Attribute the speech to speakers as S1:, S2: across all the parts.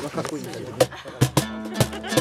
S1: がかっこいいんだけどね。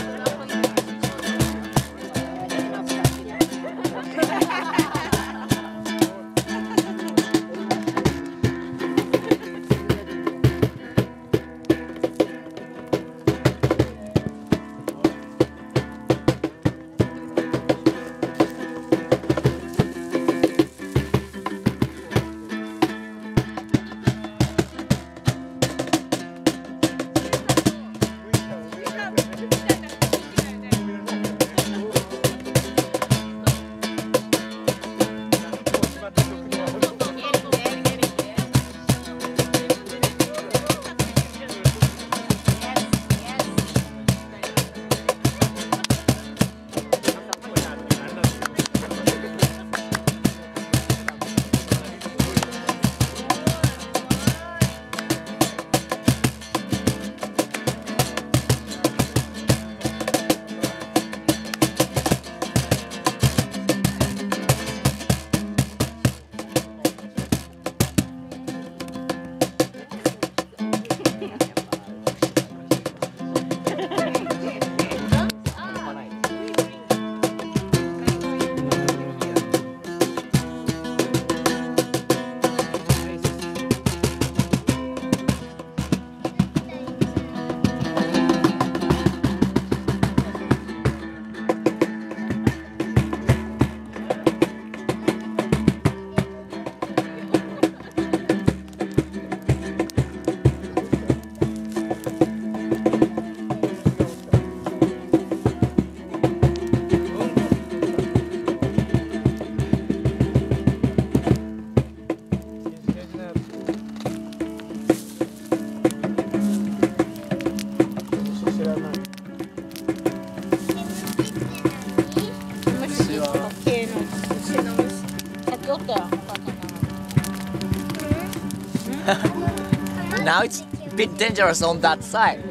S2: now it's a bit dangerous on that side.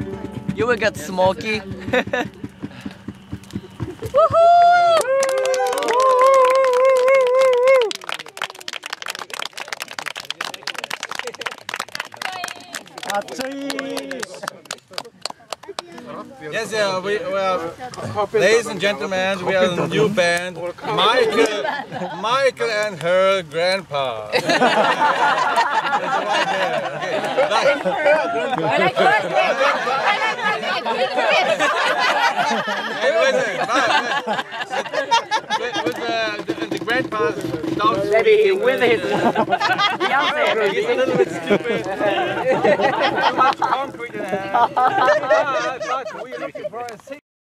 S2: You will get smoky. Woohoo!
S3: Yes, yeah, we, we are, ladies and gentlemen, we are a new band, Michael, Michael and her grandpa. That's. Okay. Like,
S4: I like
S3: grandpa down
S2: Maybe with his
S3: He's a little bit stupid. Too much concrete in the hand. But we are looking for a